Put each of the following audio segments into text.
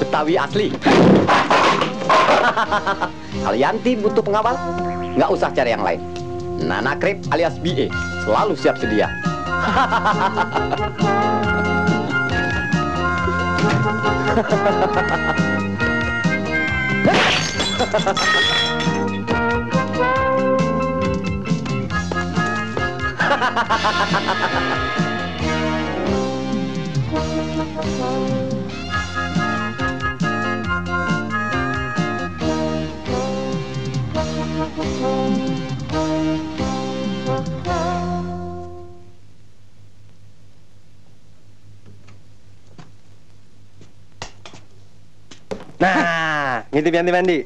Betawi asli. Kalau Yanti butuh pengawal, nggak usah cari yang lain. Nana Krip alias BA selalu siap sedia. Nah, ngintip Yanti mandi.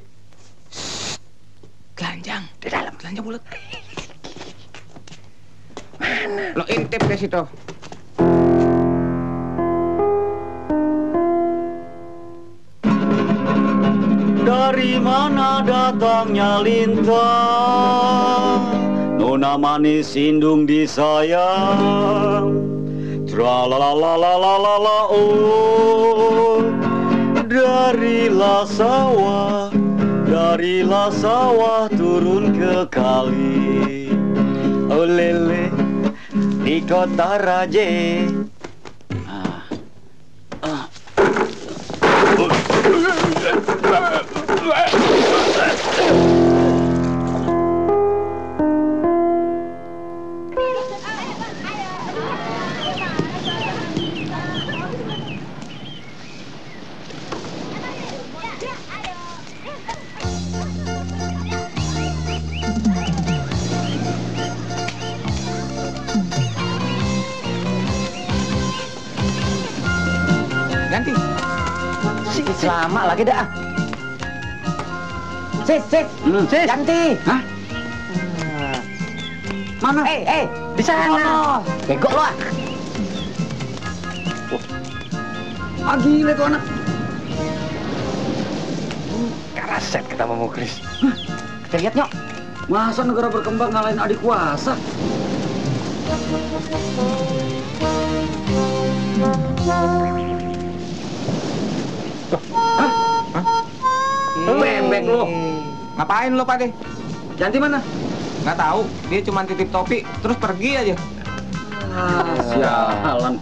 Telanjang. Di dalam. Telanjang bulat. Lo intip ke situ. Dari mana datangnya lintang Nona manis indung disayang Tralalalalalalala oh Darilah sawah Darilah sawah turun ke kali. Oh lele Di kota Raje lagi dah. Sis, sis, sis, Yanti. Hah? Mana? Eh, eh, di sana. Bego lo ah. Ah gila tuh anak. Karaset Mama Kris. Kita lihat nyok. Masa negara berkembang ngalahin adik kuasa? Bebek lo. Ngapain lo, Pak? Janti mana? Nggak tahu. Dia cuma titip topi, terus pergi aja. Ah, sialan.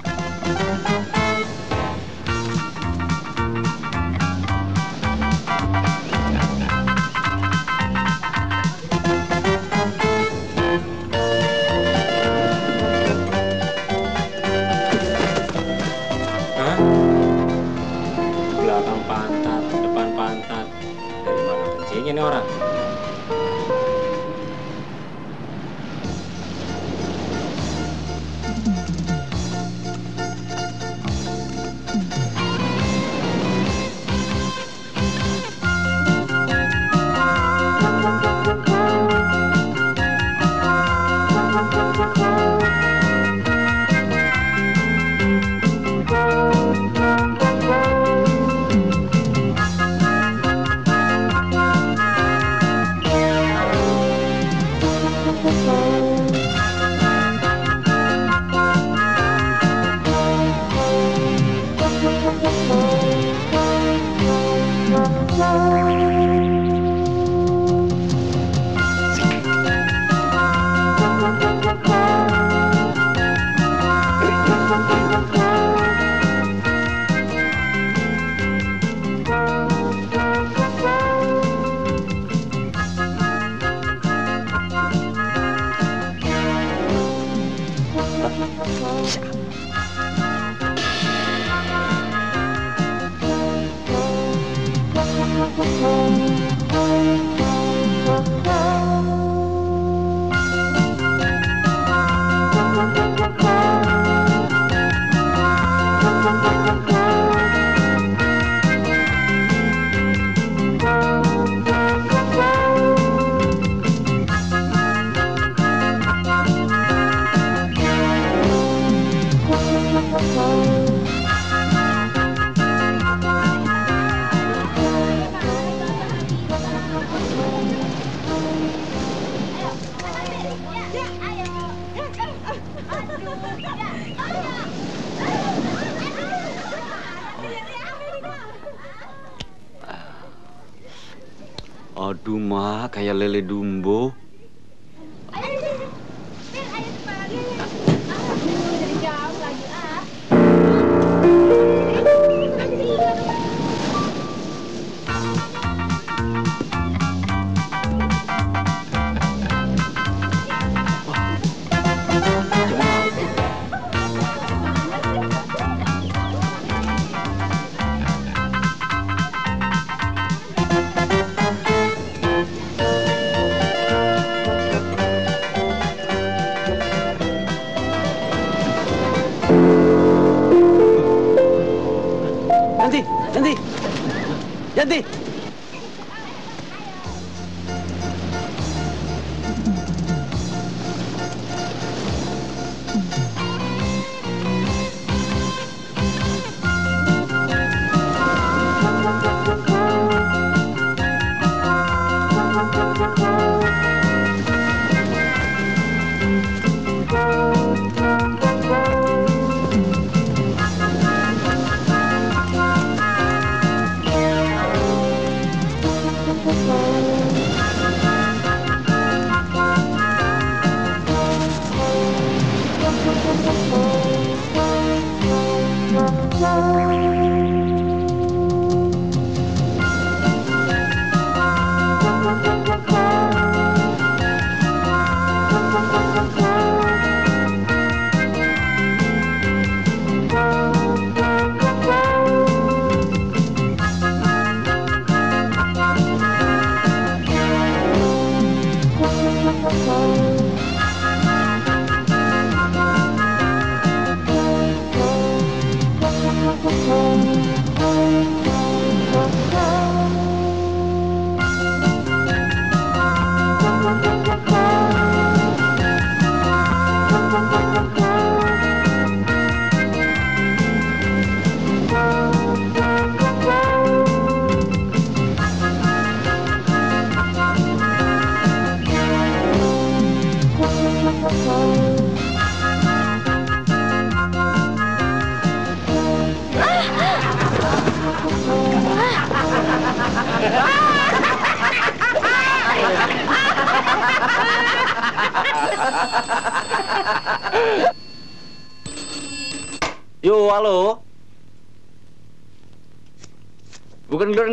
Aduh mak, kayak lele dumbo.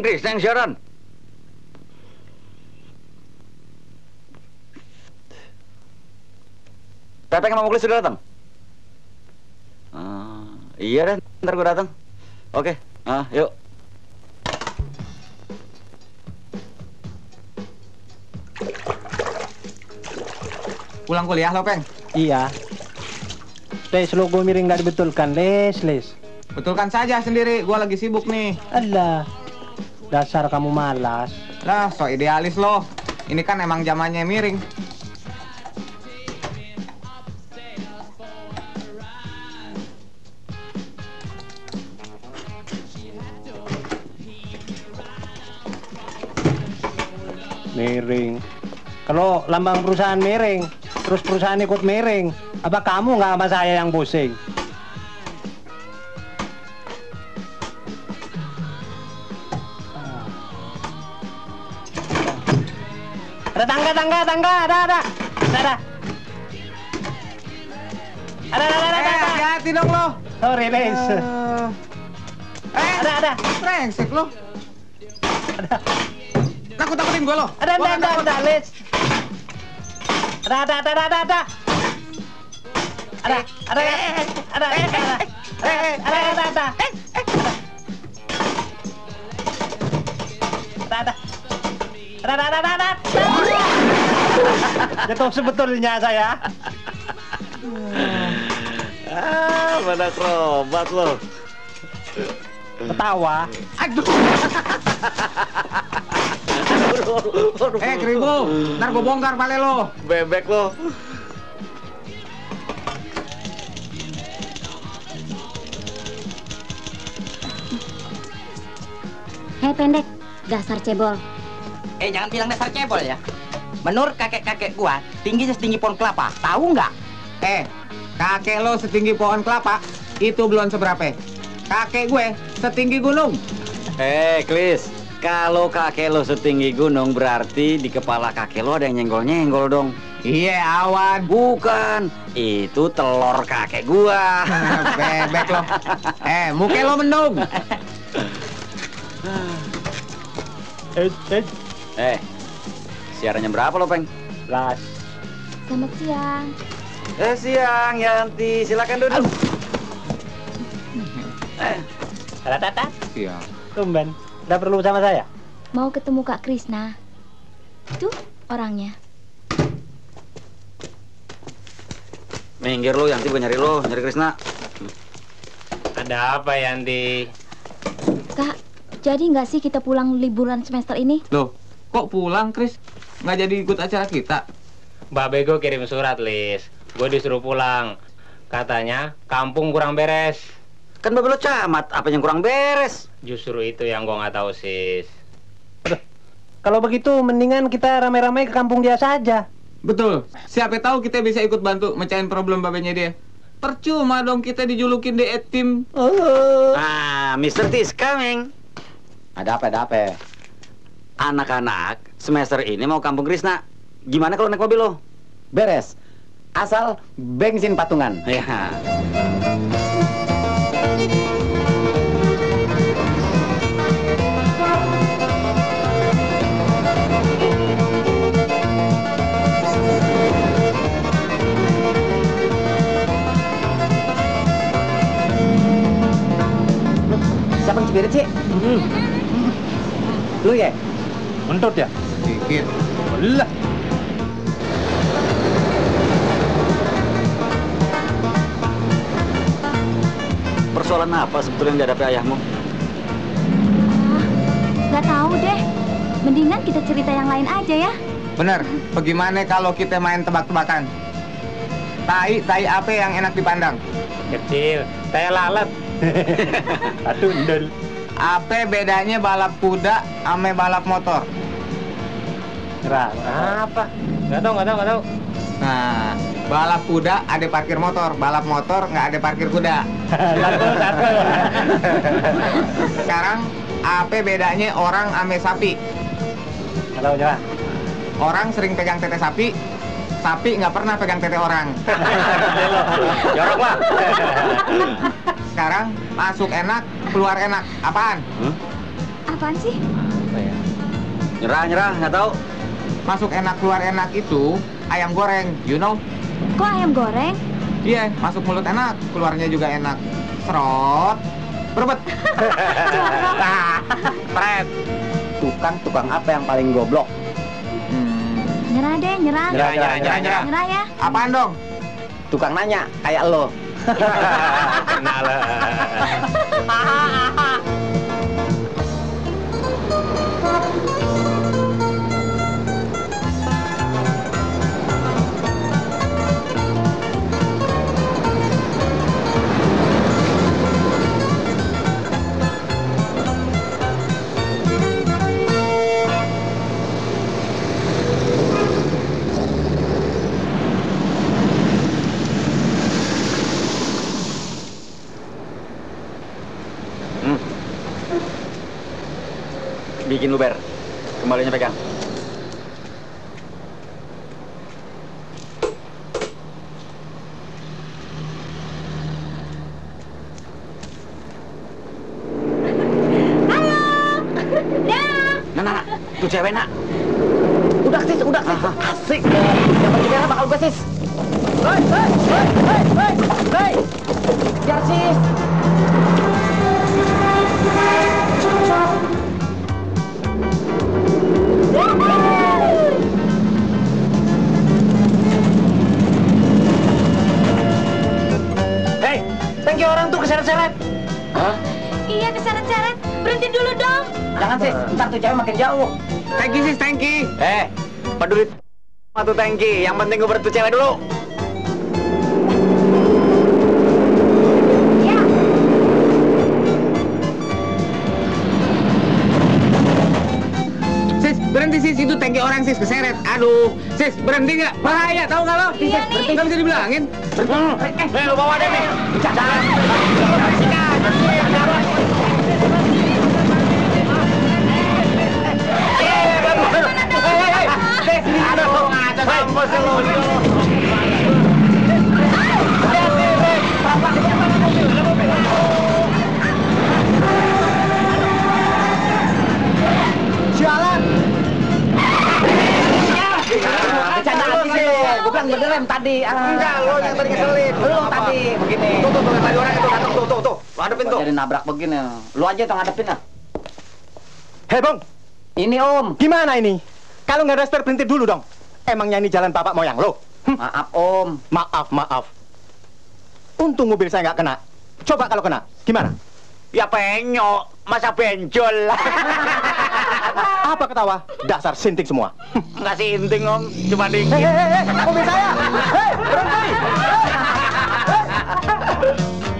Chris yang siaran. Pepeng sama Muklis sudah datang? Ah, iya deh, ntar gue datang. Oke, ah, yuk. Pulang kuliah lo, Peng. Iya. Les, logo miring nggak dibetulkan. Les, les. Betulkan saja sendiri, gua lagi sibuk nih. Alah. Dasar kamu malas. Lah, so idealis lo. Ini kan emang zamannya miring. Miring. Kalau lambang perusahaan miring, terus perusahaan ikut miring, apa kamu nggak sama saya yang pusing? Tangga, ada, ada, ada, ada. Ada, ada, ada, ada, Eh, ada. hati-hati dong lo. Sorry, Les. Eh, eh, Ada, ada. brengsek lo. Ada, Takut-takutin gua lo. ada, Gua ada, nggak ada, takut. ada, Les. Ada, ada, ada, ada, ada, ada. Ada, ada, ada, ada, ada, ada. Eh, eh, Ada, ada, ada. Ada, ada. Ada, ada, ada, ada. Jatuh sebetulnya saya. Ah, mana krobat lo. Ketawa. Aduh. Eh, keribu. Ntar gua bongkar pale lo. Bebek lo. Hei pendek, dasar cebol. Eh jangan bilang dasar cebol ya. Menurut kakek-kakek gua, tingginya setinggi pohon kelapa. Tahu nggak? Eh, kakek lo setinggi pohon kelapa, itu belum seberapa. Kakek gue setinggi gunung. Eh, Klis, Kalau kakek lo setinggi gunung berarti di kepala kakek lo ada yang nyenggol-nyenggol dong. Iya, awan. Bukan, itu telur kakek gua. Bebek lo. Eh, muka lo mendung. Eh, eh, eh, siarannya berapa lo, Peng? las. Selamat siang. Eh, siang, Yanti. Silakan duduk. Ada tata? Iya. Tumben. Udah perlu sama saya? Mau ketemu Kak Krisna. Tuh orangnya. Minggir lo, Yanti gua nyari lo, nyari Krisna. Ada apa Yanti? Kak, jadi nggak sih kita pulang liburan semester ini? Loh, kok pulang, Kris? Nggak jadi ikut acara kita? Mbak Bego kirim surat, Lis. Gue disuruh pulang. Katanya kampung kurang beres. Kan babe lo camat, apa yang kurang beres? Justru itu yang gue nggak tahu, sis. Kalau begitu mendingan kita rame-rame ke kampung dia saja. Betul. Siapa tahu kita bisa ikut bantu mecahin problem babenya dia. Percuma dong kita dijulukin di tim. Ah, Mr. T is coming. Ada apa, ada apa? Anak-anak, semester ini mau kampung Krisna. Gimana kalau naik mobil lo? Beres. Asal bensin patungan. Ya. Siapa yang cibirit sih? Lu ya? Untut ya? Dikit. Lah. Persoalan apa sebetulnya yang dihadapi ayahmu? Nggak tahu deh. Mendingan kita cerita yang lain aja ya. Bener. Bagaimana kalau kita main tebak-tebakan? Tai, tai apa yang enak dipandang? Kecil, saya lalat. Aduh, ndel. Apa bedanya balap kuda sama balap motor? Nyerah. Apa? Nggak tahu, nggak tahu, nggak tahu. Nah, balap kuda ada parkir motor, balap motor nggak ada parkir kuda. Satu, satu. Sekarang apa bedanya orang ame sapi? Tahu nyerah. Orang sering pegang tete sapi, sapi nggak pernah pegang tete orang. Jorok lah. Sekarang masuk enak, keluar enak. Apaan? Apaan sih? Nyerah, nyerah, nggak tahu. Masuk enak, keluar enak itu ayam goreng, you know? Kok ayam goreng? Iya, masuk mulut enak, keluarnya juga enak. Serot, berbet. Pret. Tukang tukang apa yang paling goblok? Nyerah deh, nyerah. Nyerah, nyerah, nyerah, nyerah. Nyerah ya. apaan dong? Tukang nanya kayak lo. Kenal Bikin luber. Kembalinya pegang. Tuh cewek, nak. Udah sis, udah sis. Asik. Penting merah bakal gue sis. Hei, hei, hei, hei, hei, hei. Biar sis. Hei, thank you orang tuh keseret-seret. Hah? Iya, keseret-seret. Berhenti dulu dong. Jangan sis, ntar tuh cewek makin jauh. Thank you sis, thank you. Eh, peduli sama tuh tangki. Yang penting gue bertu cewek dulu. orang sis keseret. Aduh, sis berhenti nggak? Bahaya tahu nggak lo? Iya sis, berhenti nggak bisa dibilangin. Eh, lo bawa deh nih. Bercanda lagi sih. Gue bilang beneran tadi. Enggak, lo yang tadi keselin. Lo tadi begini. Tuh, tuh, tuh, tadi orang itu datang tuh, tuh, tuh. Lo hadapin tuh. Jadi nabrak begini. Lu aja tuh ngadepin lah. Hei Bang, Ini Om. gimana ini? Kalau nggak setir berhenti dulu dong. Emangnya ini jalan bapak moyang lo? Hm, Maaf Om. Maaf, maaf. Untung mobil saya nggak kena. Coba kalau kena, gimana? Ya penyok, masa benjol. Apa ketawa? Dasar sinting semua. Enggak sih inting om, cuma Hei, dikit. hei, hei, hei, mobil saya! Hei, berhenti!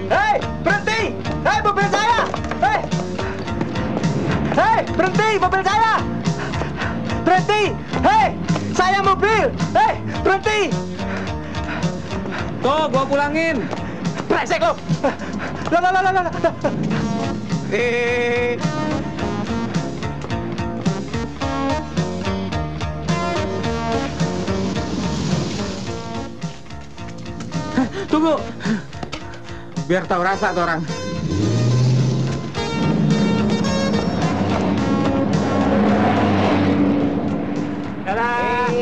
Hei, berhenti! Hei, mobil saya! Hei! Hei, berhenti, mobil saya! Berhenti! Hei, saya mobil! Hei, berhenti! Tuh, gua pulangin. Brengsek lo! Lah, lah, lah, lah, lah. Eh, Tunggu. Biar tahu rasa tuh orang.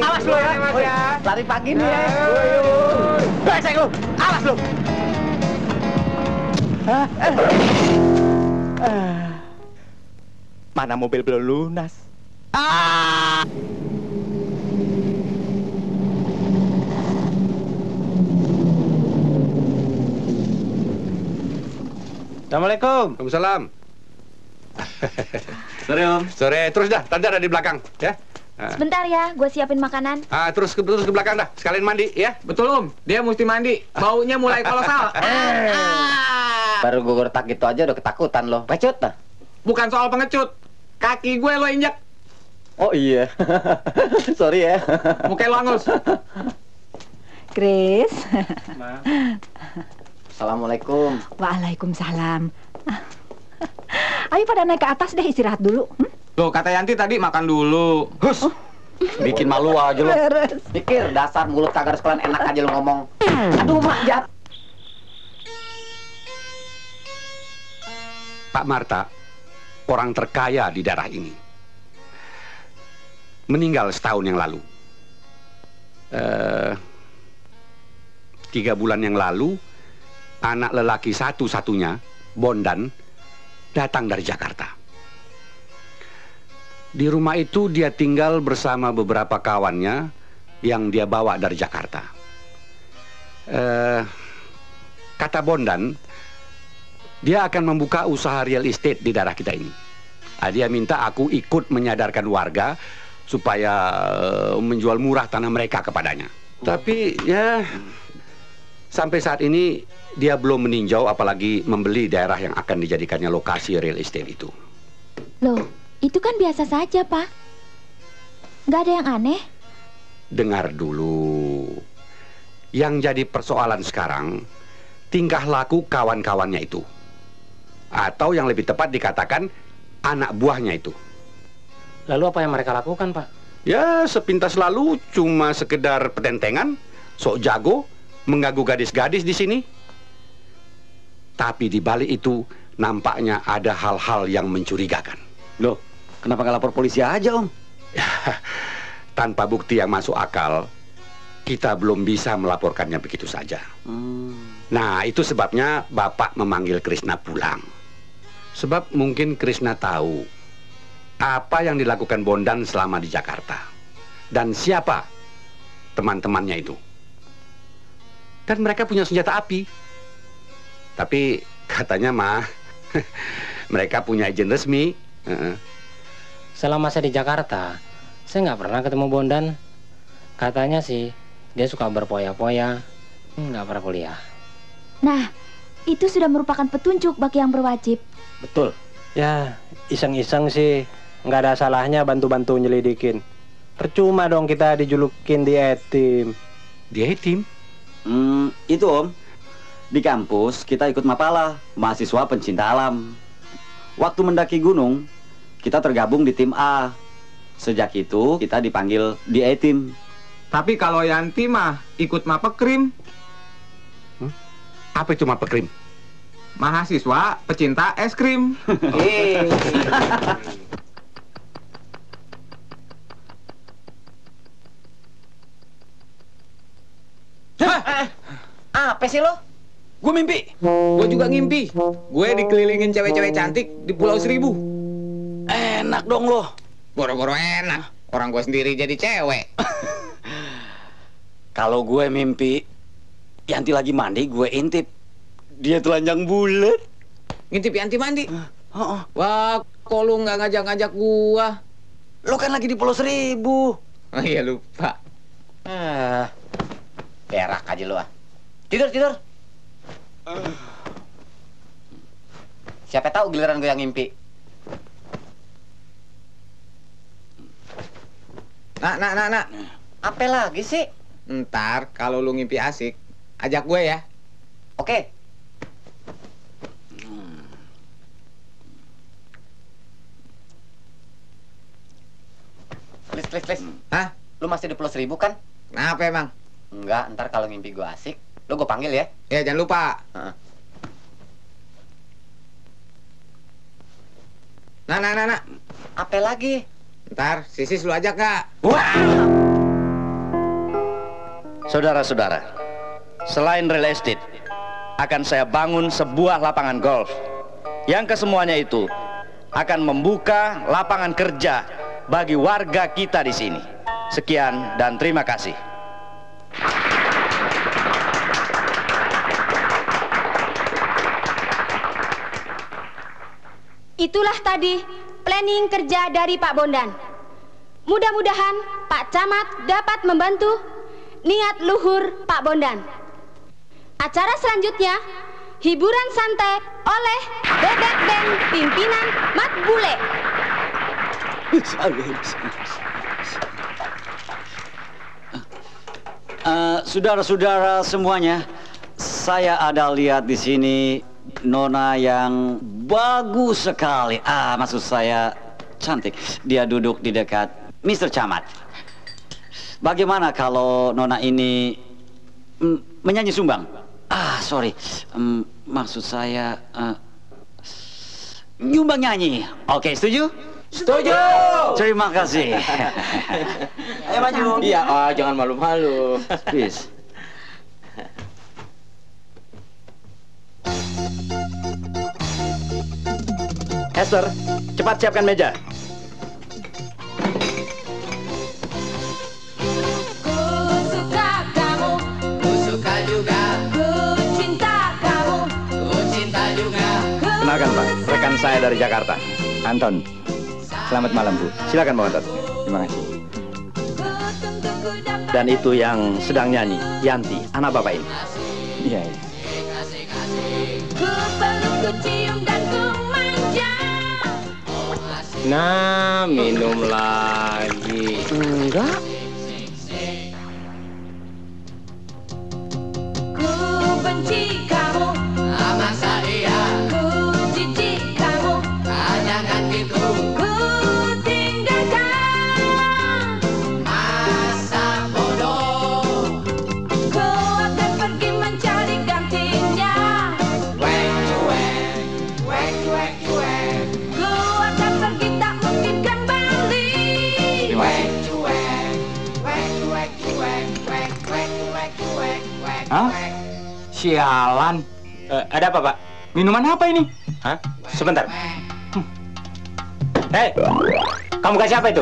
Awas lo ya. Woi, Lari pagi nih ya. Brengsek lo. Awas. Hah? Eh. Eh. Mana mobil belum lunas? Ah. Assalamualaikum. Waalaikumsalam. Sore Om. Sore, terus dah, tante ada di belakang, ya. Ah, Sebentar ya, gue siapin makanan. ah, terus ke terus ke belakang dah, sekalian mandi, ya. Betul Om, dia mesti mandi. Baunya mulai kolosal. Baru gue retak gitu aja udah ketakutan lo. Pecut dah. Bukan soal pengecut. Kaki gue lo injek, Oh iya. Sorry ya. muka lo angus. Chris. Assalamualaikum. Waalaikumsalam. Ayo pada naik ke atas deh istirahat dulu. Hmm? Loh, kata Yanti tadi makan dulu. Hus. Bikin malu aja lo. Beres. Pikir dasar mulut kagak sekalian enak aja lo ngomong. Aduh mak jat. Pak Marta, orang terkaya di daerah ini. Meninggal setahun yang lalu. Eh, tiga bulan yang lalu, anak lelaki satu-satunya, Bondan, datang dari Jakarta. Di rumah itu dia tinggal bersama beberapa kawannya yang dia bawa dari Jakarta. Eh, kata Bondan, dia akan membuka usaha real estate di daerah kita ini. Ah, dia minta aku ikut menyadarkan warga supaya eh, menjual murah tanah mereka kepadanya. Tapi ya sampai saat ini dia belum meninjau apalagi membeli daerah yang akan dijadikannya lokasi real estate itu. Loh, itu kan biasa saja, Pak. Nggak ada yang aneh. Dengar dulu. Yang jadi persoalan sekarang tingkah laku kawan-kawannya itu. Atau yang lebih tepat dikatakan anak buahnya itu. Lalu apa yang mereka lakukan, Pak? Ya, sepintas lalu cuma sekedar petentengan, sok jago, mengganggu gadis-gadis di sini. Tapi di balik itu nampaknya ada hal-hal yang mencurigakan. Loh, kenapa nggak lapor polisi aja Om? Tanpa bukti yang masuk akal, kita belum bisa melaporkannya begitu saja. Hmm. Nah, itu sebabnya Bapak memanggil Krishna pulang. Sebab mungkin Krishna tahu apa yang dilakukan Bondan selama di Jakarta. Dan siapa teman-temannya itu. Dan mereka punya senjata api. Tapi katanya mah mereka punya izin resmi. Heeh. Selama saya di Jakarta, saya nggak pernah ketemu Bondan. Katanya sih, dia suka berpoya-poya, nggak pernah kuliah. Nah, itu sudah merupakan petunjuk bagi yang berwajib. Betul. Ya, iseng-iseng sih. Nggak ada salahnya bantu-bantu nyelidikin. Percuma dong kita dijulukin di etim. Dia tim. Hmm, itu Om. Di kampus kita ikut Mapala, mahasiswa pencinta alam. Waktu mendaki gunung, kita tergabung di tim A. Sejak itu kita dipanggil di A-Team. Tapi kalau Yanti mah ikut mapek krim. Apa itu mapa krim? Mahasiswa pecinta es krim. Apa sih lo? Gue mimpi. Gue juga ngimpi. Gue dikelilingin cewek-cewek cantik di Pulau Seribu. Enak dong lo. Boro-boro enak. Orang gue sendiri jadi cewek. Kalau gue mimpi, Yanti lagi mandi, gue intip. Dia telanjang bulat. Ngintip Yanti mandi. Oh, Wah, kok lu nggak ngajak-ngajak gua? lo kan lagi di Pulau Seribu. Oh iya lupa. Ah, berak aja lu ah. Tidur, tidur. Siapa tahu giliran gue yang ngimpi. Nak, nak, nak, nak. Apa lagi sih? Ntar kalau lu ngimpi asik, ajak gue ya. Oke. Please, please, please. Hah? Lu masih di Pulau Seribu kan? Kenapa emang? Enggak, ntar kalau ngimpi gue asik, lu gue panggil ya. Ya jangan lupa. Heeh. Nah, nah, nah, nah. Apa lagi? Ntar sisis lu ajak gak? Saudara-saudara, selain real estate, akan saya bangun sebuah lapangan golf yang kesemuanya itu akan membuka lapangan kerja bagi warga kita di sini. Sekian dan terima kasih. Itulah tadi planning kerja dari Pak Bondan. Mudah-mudahan Pak Camat dapat membantu niat luhur Pak Bondan. Acara selanjutnya hiburan santai oleh Bebek Band pimpinan Mat Bule. Eh, Saudara-saudara semuanya, saya ada lihat di sini Nona yang bagus sekali. Ah, maksud saya cantik. Dia duduk di dekat Mr. Camat. Bagaimana kalau Nona ini mm, menyanyi sumbang? Ah, sorry. Mm, maksud saya eh, nyumbang nyanyi. Oke, setuju? Setuju. Terima kasih. Ayo maju. Iya, ah, jangan malu-malu. Please. Esther, cepat siapkan meja. Ku suka kamu, ku suka juga. Ku cinta kamu, ku cinta juga. Kenalkan Pak, rekan saya dari Jakarta, Anton. Selamat malam Bu. Silakan Bang Anton. Terima kasih. Dan itu yang sedang nyanyi, Yanti, anak bapak ini. Iya. iya. Ku Nah, minum lagi. Enggak. Ku benci kamu, Sialan. Eh, ada apa Pak? Minuman apa ini? Hah? Sebentar. Hmm. Hei, kamu kasih apa itu?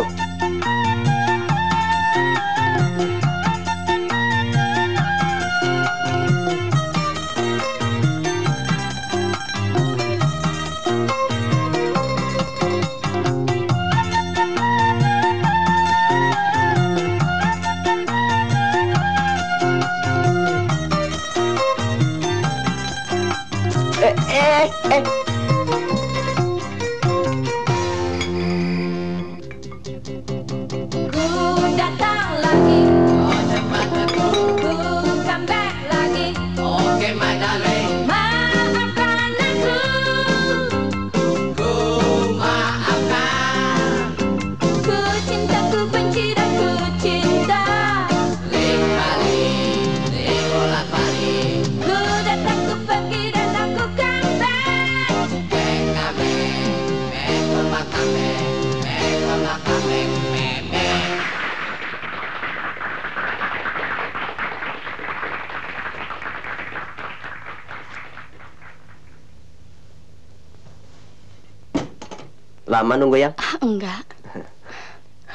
Lama nunggu yang? Enggak.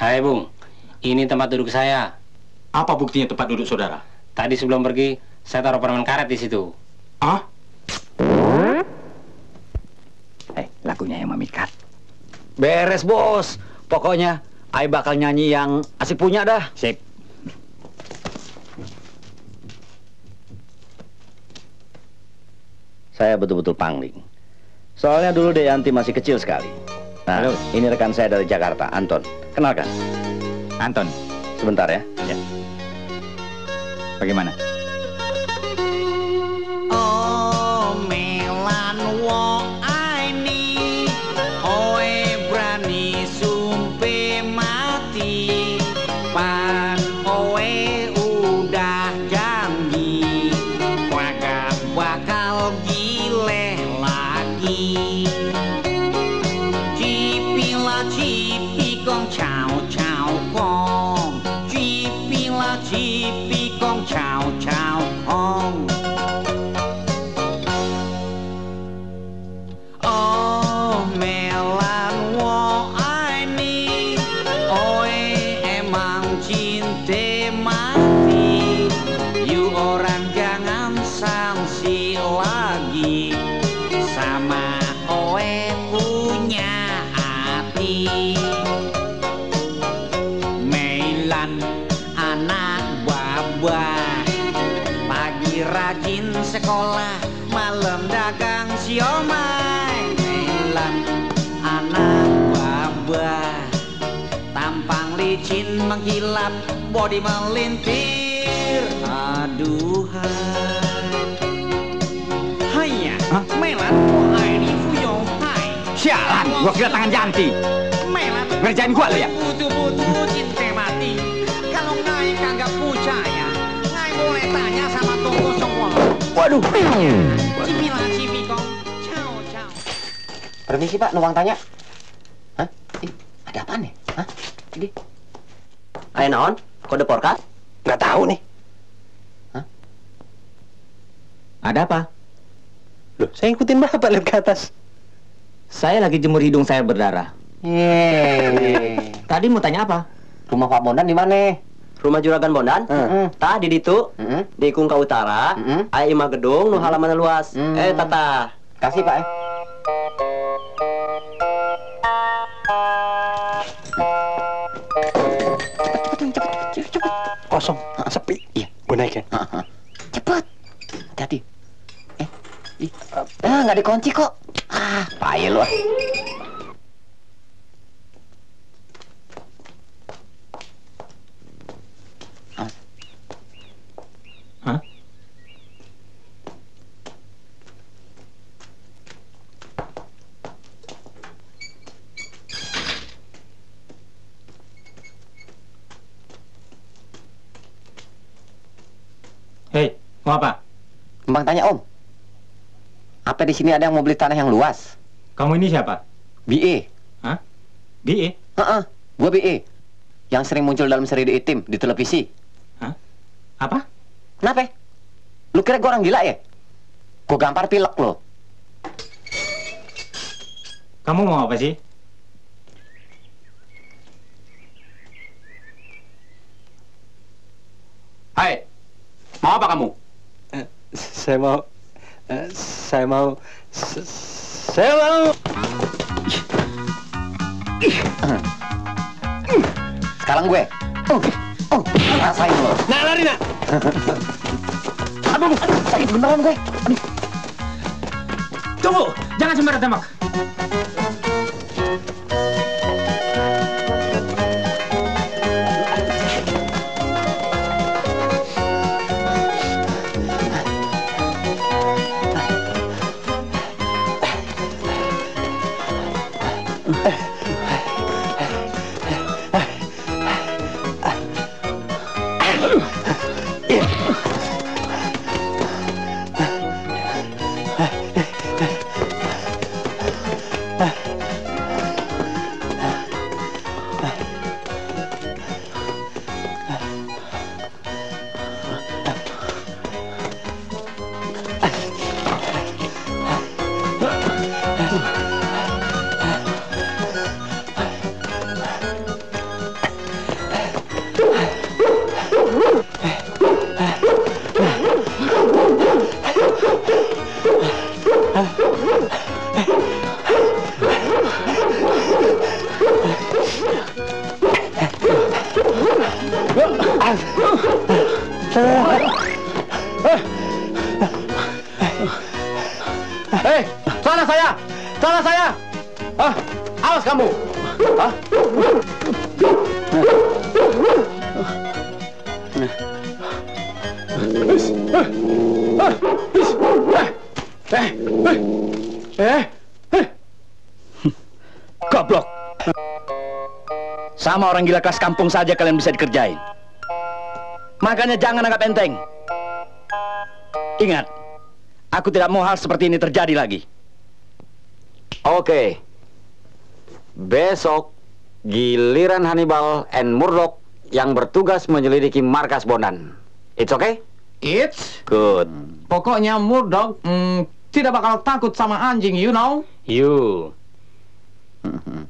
Hai Bung, ini tempat duduk saya. Apa buktinya tempat duduk saudara? Tadi sebelum pergi, saya taruh permen karet di situ. Ah? Eh, lagunya yang memikat. Beres, bos. Pokoknya, Ai bakal nyanyi yang asik punya dah. Sip. Saya betul-betul pangling. Soalnya dulu Deyanti masih kecil sekali. Nah, ini rekan saya dari Jakarta, Anton. Kenalkan. Anton. Sebentar ya. Ya. Bagaimana? Siomay Melan anak baba Tampang licin mengkilap Body melintir. Aduhai. Hanya Melan Wahai di fuyong Hai? Sialan, gua kira tangan janti. Melan Ngerjain gua lu ya? Butuh-butuh cinta mati. Kalau ngai kagak percaya Ngai boleh tanya sama toko semua. Waduh. Permisi Pak, numpang tanya. Hah? Ih, ada apa nih? Hah? Ini. Ayo naon? Kode porkat? Nggak tahu nih. Ada apa? Loh, saya ikutin Bapak lihat ke atas. Saya lagi jemur hidung saya berdarah. Yeay. Tadi mau tanya apa? Rumah Pak Bondan di mana? Rumah Juragan Bondan? Heeh. Tah di ditu. Di Kungka Utara. Aya imah gedung nu halaman luas. Eh, tata. Kasih, Pak. Eh. Kosong, sepi. Iya, gue naik ya. Cepet. Hati-hati. Eh, ih, ah, nggak dikunci kok. Ah, payah lu. Mau apa? Bang tanya Om. Apa di sini ada yang mau beli tanah yang luas? Kamu ini siapa? BE. Hah? BE? Heeh, gua BE. Yang sering muncul dalam seri di tim di televisi. Hah? Apa? Kenapa? Lu kira gua orang gila ya? Gua gampar pilek lo. Kamu mau apa sih? Hai, mau apa kamu? Saya mau, eh, saya mau, saya mau. Sekarang gue. Oh, oh, rasain lo. Nak lari nak. Aduh, aduh, sakit beneran gue. Aduh. Tunggu, jangan sembarang tembak. 哎，哎。Orang gila kelas kampung saja kalian bisa dikerjain. Makanya jangan anggap enteng. Ingat, aku tidak mau hal seperti ini terjadi lagi. Oke. Besok giliran Hannibal and Murdoch yang bertugas menyelidiki markas Bondan. It's okay? It's Good. pokoknya Murdoch mm, tidak bakal takut sama anjing, you know. You.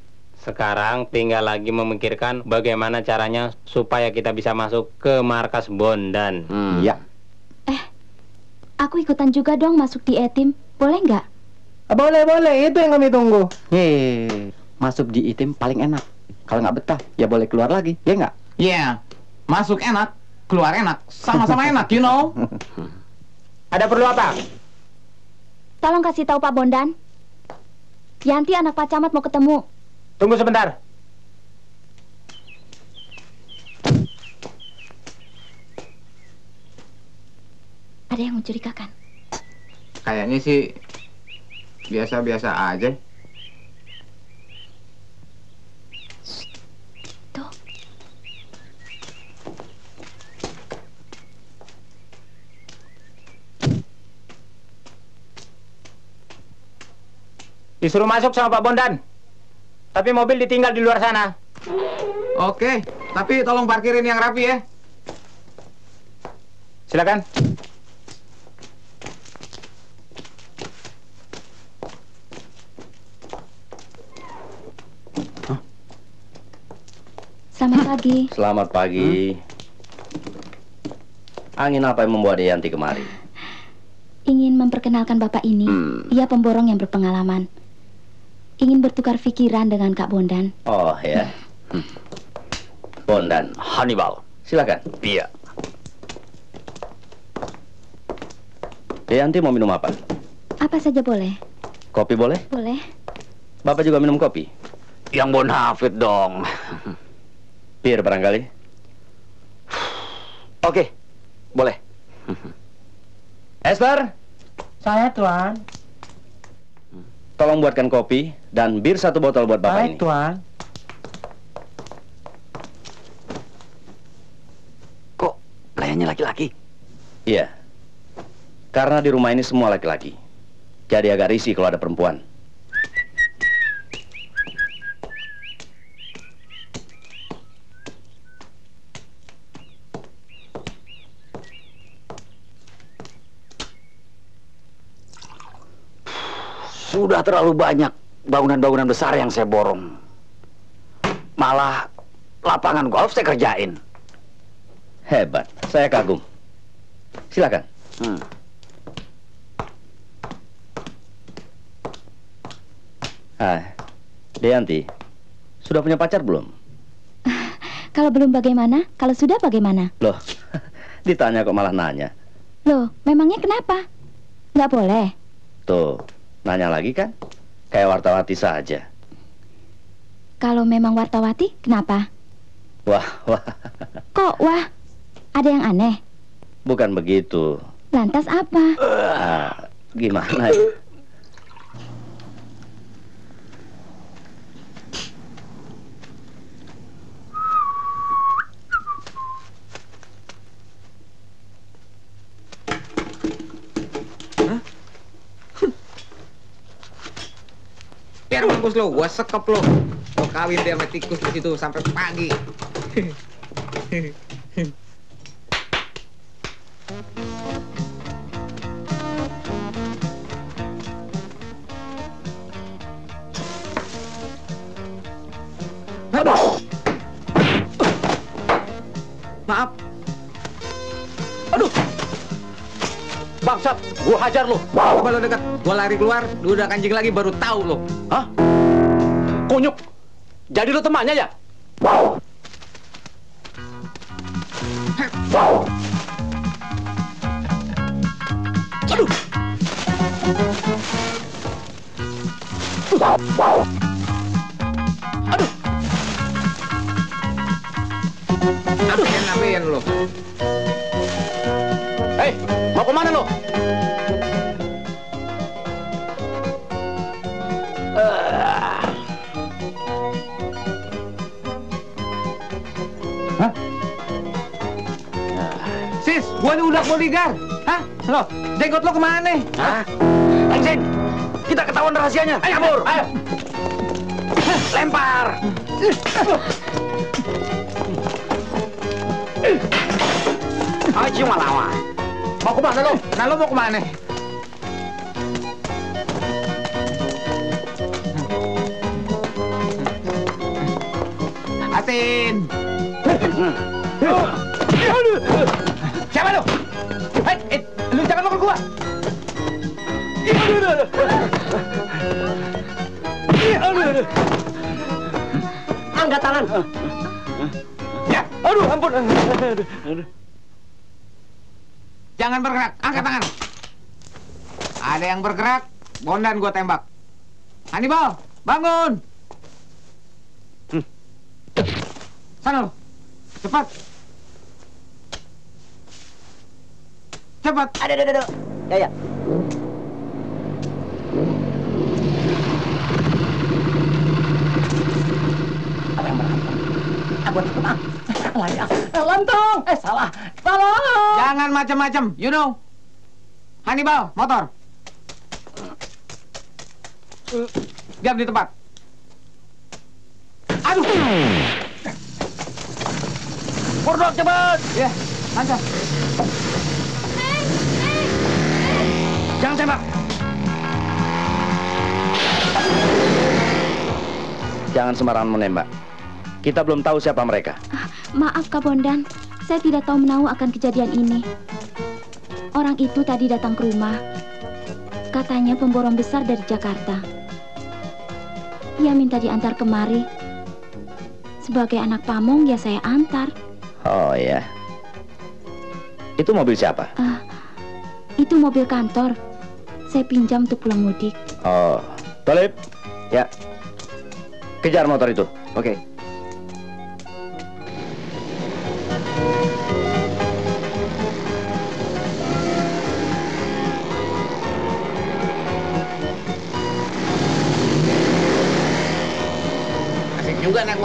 Sekarang tinggal lagi memikirkan bagaimana caranya supaya kita bisa masuk ke markas Bondan. Ya. Aku ikutan juga dong masuk di etim. Boleh nggak? Boleh, boleh. Itu yang kami tunggu. Hei, masuk di itim paling enak. Kalau nggak betah, ya boleh keluar lagi, ya nggak? Yeah, masuk enak, keluar enak, sama-sama enak, you know. Ada perlu apa? Tolong kasih tahu Pak Bondan. Yanti anak Pak Camat mau ketemu. Tunggu sebentar. Ada yang mencurigakan. Kayaknya sih biasa-biasa aja. Disuruh masuk sama Pak Bondan. Tapi mobil ditinggal di luar sana. Oke, tapi tolong parkirin yang rapi ya. Silakan. Selamat pagi. Selamat pagi. Angin apa yang membawa Deyanti kemari? Ingin memperkenalkan Bapak ini. Ia pemborong yang berpengalaman. Ingin bertukar pikiran dengan Kak Bondan. Oh ya. Bondan. Hannibal. Silakan. Iya. Deyanti mau minum apa? Apa saja boleh? Kopi boleh? Boleh. Bapak juga minum kopi? Yang bonafit dong. Bir barangkali? Oke, boleh. Esther, Saya tuan. Tolong buatkan kopi dan bir satu botol buat bapak ini. tuan. Kok pelayannya laki-laki? Iya. Karena di rumah ini semua laki-laki. Jadi agak risih kalau ada perempuan. Sudah terlalu banyak bangunan-bangunan besar yang saya borong. Malah lapangan golf saya kerjain. Hebat. Saya kagum. Silakan. Hmm. Ah, Deyanti, sudah punya pacar belum? Kalau belum bagaimana? Kalau sudah bagaimana? Loh, ditanya kok malah nanya. Loh, memangnya kenapa? Nggak boleh. Tuh, nanya lagi kan? Kayak wartawati saja. Kalau memang wartawati, kenapa? Wah, wah, Kok wah? Ada yang aneh. bukan begitu. Lantas apa? Ah, gimana ya? Biar mampus lo, gua sekep lo. Gua kawin dia sama tikus di situ sampai pagi. Maaf. Aduh. Bangsat, gua hajar lo. Coba lo dekat, gua lari keluar, lu udah kancing lagi baru tahu lo. Hah? Kunyuk. Jadi lo temannya ya? Aduh. Aduh, napian lu. Hei, mau ke mana lo? Sis, gua nih udah bodyguard. Hah? Lo, jenggot lo ke mana? Hah? Lengsin, kita ketahuan rahasianya. Ayo, kabur. Ayo. Lempar. Ayo, cium lawan. Mau ke mana lo? Nah, lo mau ke mana? Atin. Siapa lu? Hei, eh, lu jangan mukul gua. Angkat tangan. Ya, aduh, ampun. Jangan bergerak, angkat tangan. Ada yang bergerak, bondan gua tembak. Hannibal, bangun. Sana lo, cepat. Cepat. Ada, ada, ada. Ya, ya. Apa yang berangkat? Aku takut ah. Salah ya. Eh, Lantong. Eh, salah. Salah. Jangan macam-macam, you know. Hannibal, motor. Diam di tempat. Aduh. Murdok cepat. Ya, lancar. Jangan tembak. Jangan sembarangan menembak. Kita belum tahu siapa mereka. Maaf Kak Bondan, saya tidak tahu menahu akan kejadian ini. Orang itu tadi datang ke rumah. Katanya pemborong besar dari Jakarta. Ia minta diantar kemari. Sebagai anak pamong ya saya antar. Oh ya. Itu mobil siapa? Ah, itu mobil kantor. Saya pinjam untuk pulang mudik. Oh, Tolip. Ya. Kejar motor itu. Oke. Asik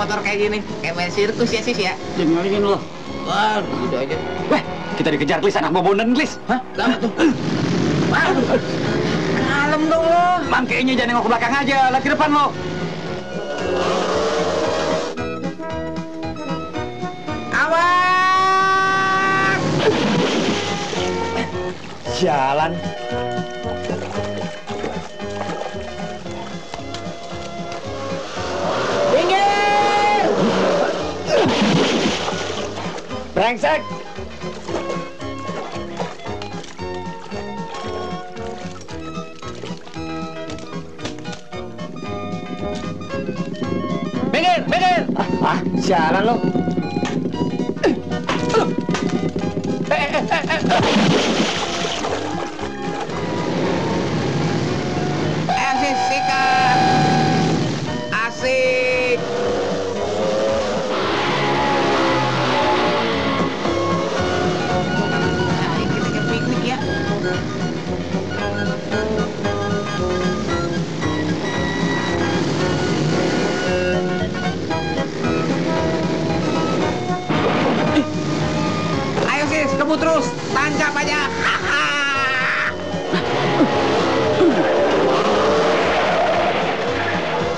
motor kayak gini. Kayak main sirkus ya, Sis ya. Jangan ngalihin lo. Wah, udah aja. Weh, kita dikejar Glis, anak bondan Glis. Hah? Lama tuh. Waduh. Kalem dong lo. Bangkainya jangan nengok ke belakang aja, lihat ke depan lo. Awas! Jalan. Brengsek. Minggir, minggir. Ah, jalan lo. Eh, eh, eh, eh, eh. Asik, kamu terus tancap aja.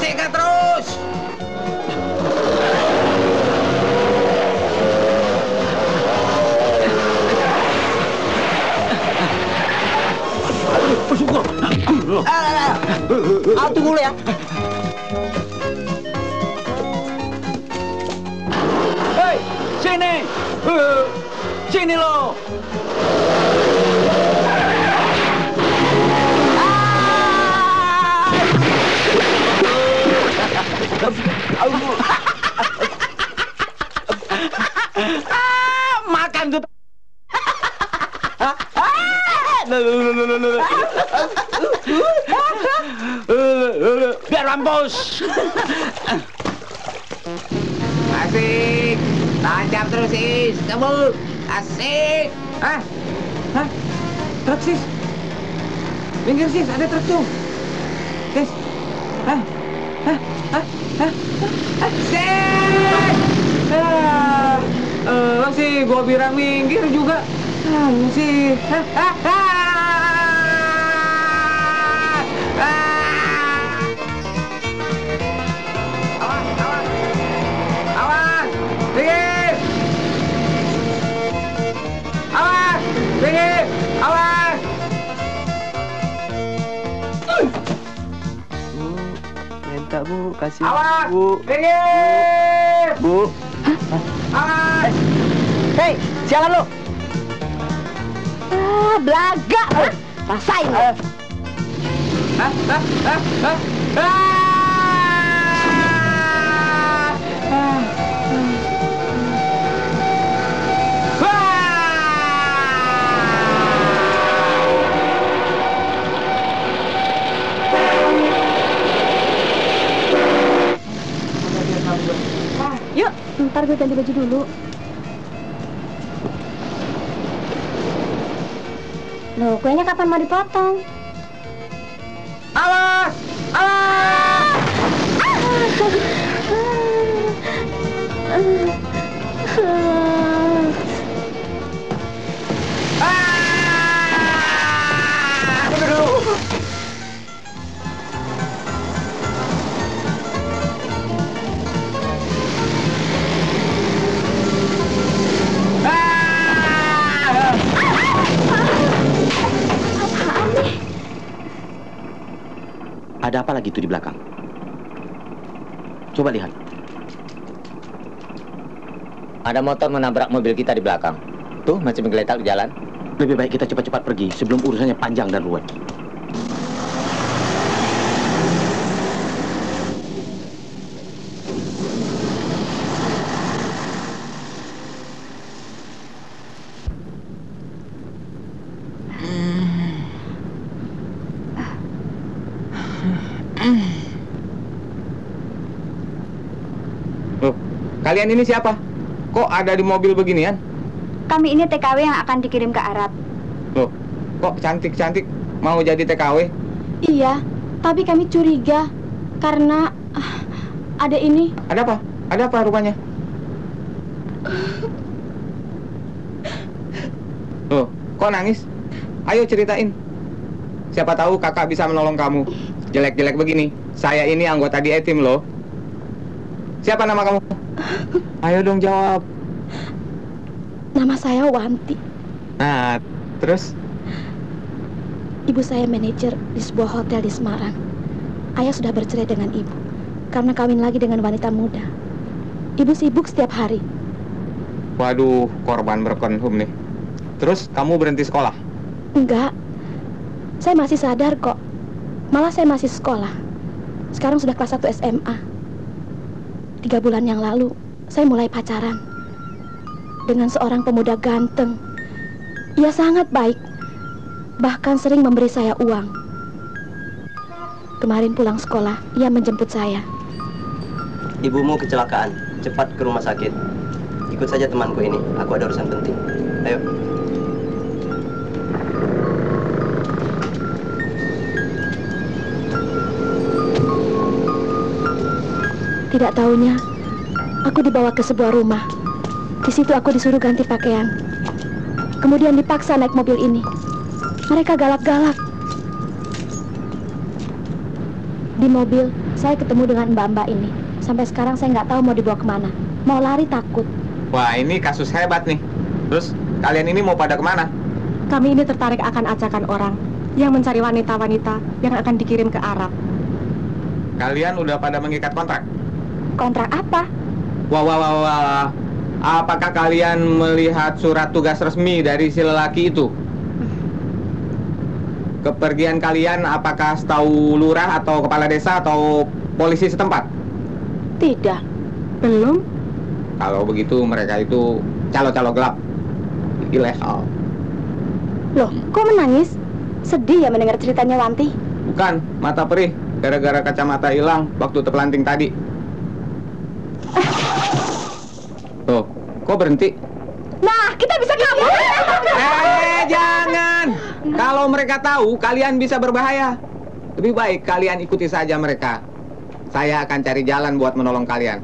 Sikat terus. Ah, ah, tunggu ya. Hei, sini. Eh, Sini lo. Makan tuh. Biar kampus. Asik. Tancap terus, Is. Kamu. Asik. Hah? Hah? Truk, Sis. Minggir, Sis. Ada truk tuh. Sis. Hah? Hah? Hah? Hah? Hah? Sis! Ah, eh, sih, gua bilang minggir juga. Ah, sih. Hah? Hah? Hah? Minta bu, kasih Awas! bu. Minggir! Bu. Awas! Hei, sialan lu. Ah, belaga. Hah? Rasain lo. Hah? Hah? Hah? Hah? Yuk, ntar gue ganti baju dulu. Loh, kuenya kapan mau dipotong? Ada apa lagi itu di belakang? Coba lihat. Ada motor menabrak mobil kita di belakang. Tuh, masih menggeletak di jalan. Lebih baik kita cepat-cepat pergi sebelum urusannya panjang dan ruwet. Kalian ini siapa? Kok ada di mobil beginian? Kami ini TKW yang akan dikirim ke Arab. Loh, kok cantik-cantik mau jadi TKW? Iya, tapi kami curiga karena ah, ada ini. Ada apa? Ada apa rupanya? Loh, kok nangis? Ayo ceritain. Siapa tahu kakak bisa menolong kamu. Jelek-jelek begini. Saya ini anggota di etim loh. Siapa nama kamu? Ayo dong jawab. Nama saya Wanti. Nah, terus? Ibu saya manajer di sebuah hotel di Semarang. Ayah sudah bercerai dengan ibu karena kawin lagi dengan wanita muda. Ibu sibuk setiap hari. Waduh, korban broken home nih. Terus kamu berhenti sekolah? Enggak. Saya masih sadar kok. Malah saya masih sekolah. Sekarang sudah kelas 1 SMA. Tiga bulan yang lalu, saya mulai pacaran. Dengan seorang pemuda ganteng. Ia sangat baik. Bahkan sering memberi saya uang. Kemarin pulang sekolah, ia menjemput saya. Ibumu kecelakaan. Cepat ke rumah sakit. Ikut saja temanku ini. Aku ada urusan penting. Ayo. Tidak tahunya, aku dibawa ke sebuah rumah. Di situ aku disuruh ganti pakaian. Kemudian dipaksa naik mobil ini. Mereka galak-galak. Di mobil, saya ketemu dengan mbak-mbak ini. Sampai sekarang saya nggak tahu mau dibawa ke mana. Mau lari takut. Wah, ini kasus hebat nih. Terus kalian ini mau pada ke mana? Kami ini tertarik akan ajakan orang yang mencari wanita-wanita yang akan dikirim ke Arab. Kalian udah pada mengikat kontrak? Kontrak apa? Wah, wah, wah, wah. Apakah kalian melihat surat tugas resmi dari si lelaki itu? Kepergian kalian apakah setahu lurah atau kepala desa atau polisi setempat? Tidak. Belum? Kalau begitu mereka itu calo-calo gelap. Ilegal. Loh, kok menangis? Sedih ya mendengar ceritanya Wanti? Bukan, mata perih. gara-gara kacamata hilang waktu terpelanting tadi. Tuh, kok berhenti? Nah, kita bisa kabur. Eh, jangan. Kalau mereka tahu, kalian bisa berbahaya. Lebih baik kalian ikuti saja mereka. Saya akan cari jalan buat menolong kalian.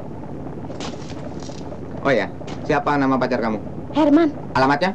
Oh ya, siapa nama pacar kamu? Herman, Alamatnya?